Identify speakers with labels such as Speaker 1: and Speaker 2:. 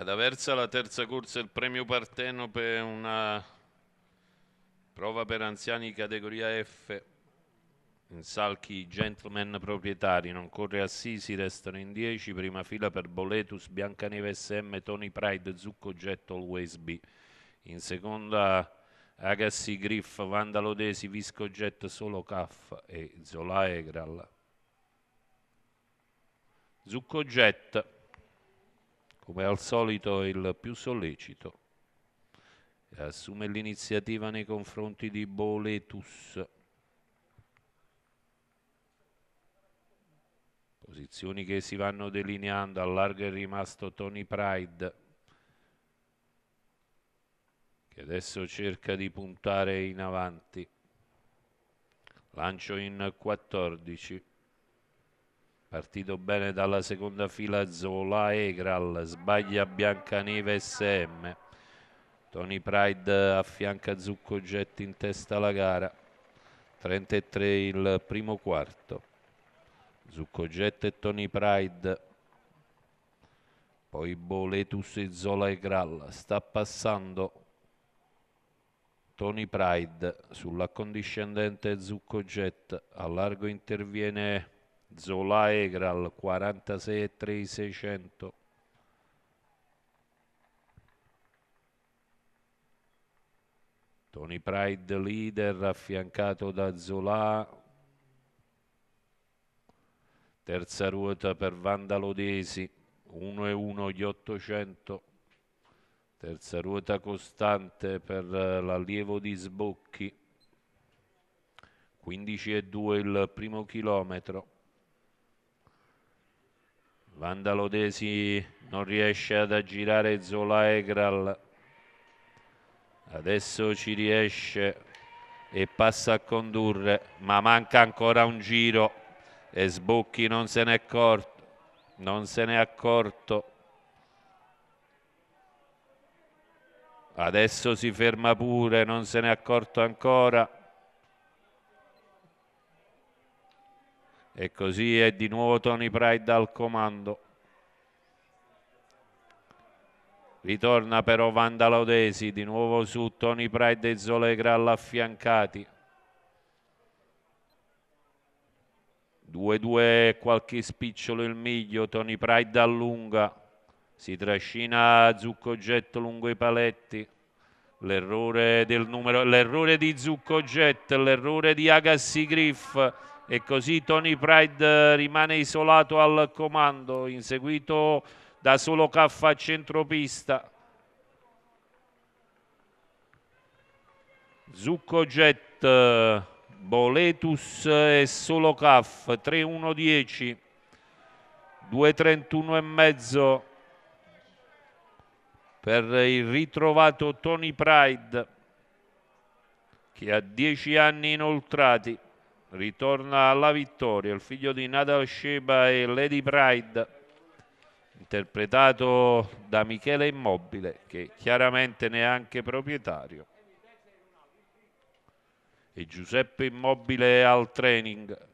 Speaker 1: Ad Aversa la terza corsa il premio Parteno per una prova per anziani categoria F. In salchi gentleman proprietari, non corre Assisi, restano in 10, prima fila per Boletus, Biancaneve SM, Tony Pride, Zucco Jet, Always B. In seconda Agassi, Griff, Vandalo Desi, Visco Jet, Solo Caff e Zola Egral. Zucco Jet come al solito il più sollecito. Assume l'iniziativa nei confronti di Boletus. Posizioni che si vanno delineando, a largo è rimasto Tony Pride, che adesso cerca di puntare in avanti. Lancio in 14. Partito bene dalla seconda fila Zola Egral, sbaglia Biancaneve SM. Tony Pride affianca Zucco Jet in testa alla gara. 33 il primo quarto. Zucco Jet e Tony Pride. Poi Boletus e Zola Egral. Sta passando Tony Pride sull'accondiscendente Zucco Jet. A largo interviene Zola Egral 46 e 3 600 Tony Pride leader affiancato da Zola. Terza ruota per Vandalodesi 1 e 1 gli 800 terza ruota costante per l'allievo di Sbocchi. 15 e 2 il primo chilometro Vandalodesi non riesce ad aggirare Zola Egral. Adesso ci riesce e passa a condurre, ma manca ancora un giro e Sbocchi non se n'è accorto. Non se n'è accorto. Adesso si ferma pure, non se n'è accorto ancora. E così è di nuovo Tony Pride al comando. Ritorna però Vandalodesi, di nuovo su Tony Pride e Zolegral affiancati. 2-2 qualche spicciolo il miglio, Tony Pride allunga, si trascina Zucco Jet lungo i paletti. L'errore del numero, l'errore di Zucco Jet, l'errore di Agassi Griff e così Tony Pride rimane isolato al comando, inseguito da solo Caffa a centropista. Zucco Jet, Boletus e solo Caff 3-1-10, 2-31 e mezzo. Per il ritrovato Tony Pride che ha 10 anni inoltrati ritorna alla vittoria il figlio di Nadal Sheba e Lady Pride interpretato da Michele Immobile che chiaramente neanche proprietario. E Giuseppe Immobile al training